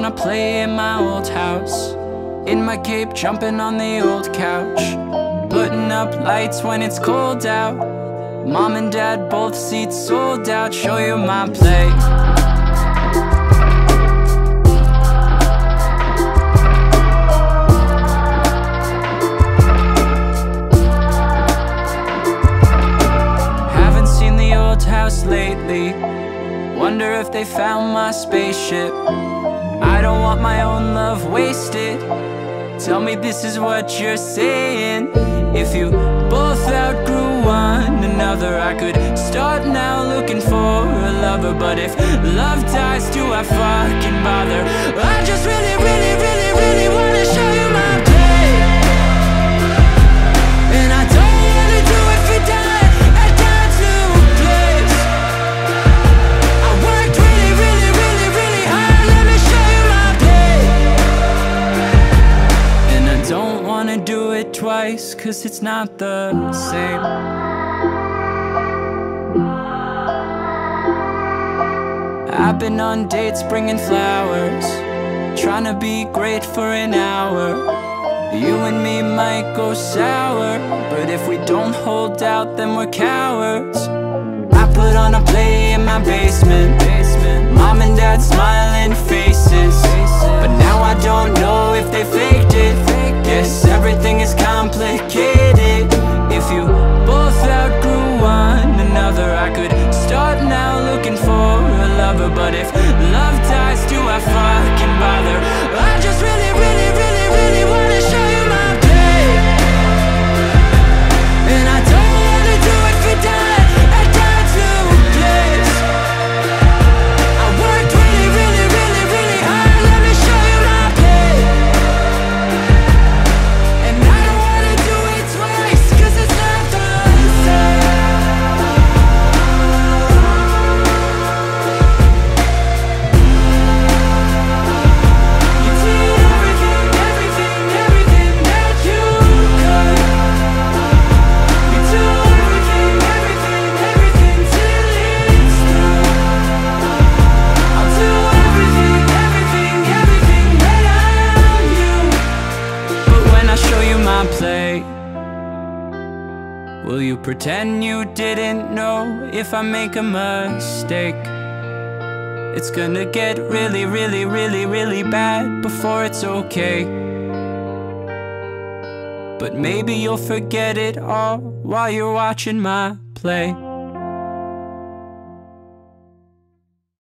on a play in my old house In my cape, jumping on the old couch Putting up lights when it's cold out. Mom and dad, both seats sold out Show you my play. Haven't seen the old house lately Wonder if they found my spaceship. I don't want my own love wasted. Tell me this is what you're saying. If you both outgrew one another I could start now looking for a lover. But if love dies, do I fucking bother? I just really, it twice Cause it's not the same. I've been on dates bringing flowers Trying to be great for an hour. You and me might go sour But if we don't hold out then we're cowards. I put on a play in my basement. Mom and dad everything is complicated If you both outgrew one another I could start now looking for a lover But if love dies, do I fucking bother? Play Will you pretend you didn't know if I make a mistake? It's gonna get really, really, really, really bad before it's okay. But maybe you'll forget it all while you're watching my play.